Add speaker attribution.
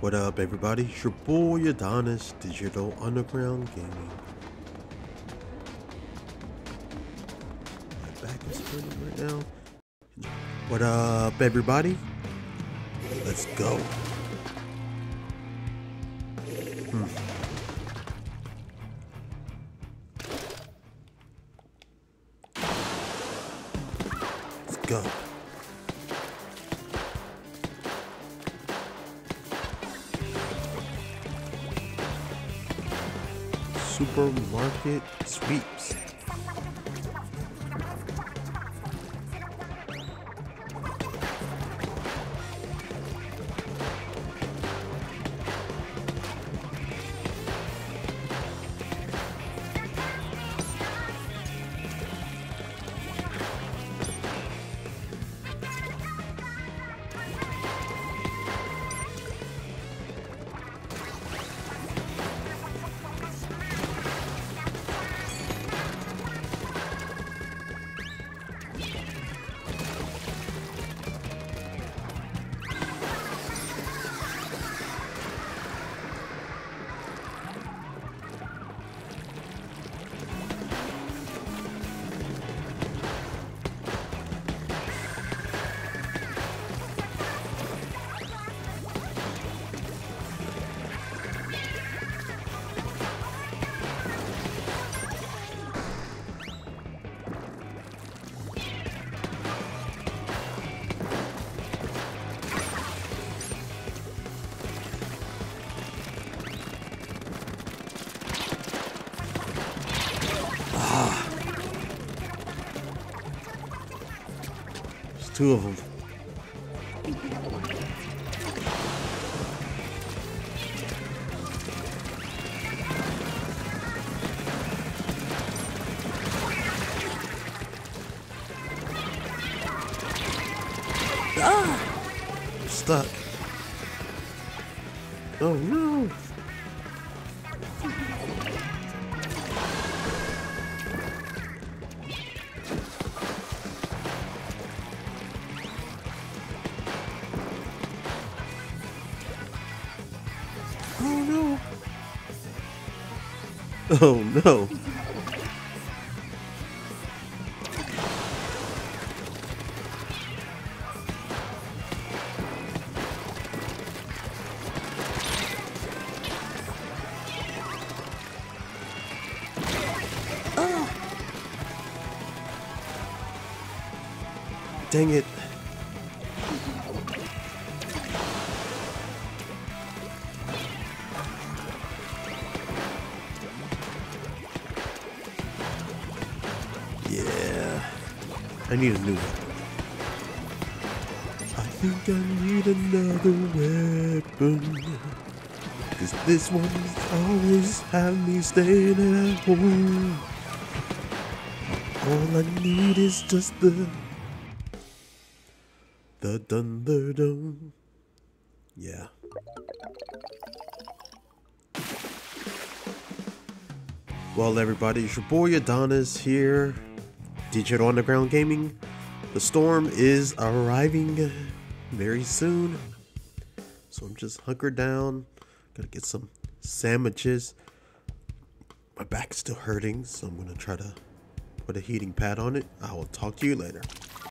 Speaker 1: What up, everybody? It's your boy Adonis, Digital Underground Gaming. My back is hurting right now. What up, everybody? Let's go. Hmm. Let's go. Supermarket sweeps. Two of them. Ah! Stuck. Oh no! Oh no! Oh no! Ah. Dang it. I need a new one. I think I need another weapon. Cause this one's always have me staying at home. All I need is just the the thunder dome. Yeah. Well, everybody, it's your boy Adonis here, Digital Underground Gaming. The storm is arriving very soon, so I'm just hunkered down. Gotta get some sandwiches. My back's still hurting, so I'm gonna try to put a heating pad on it. I will talk to you later.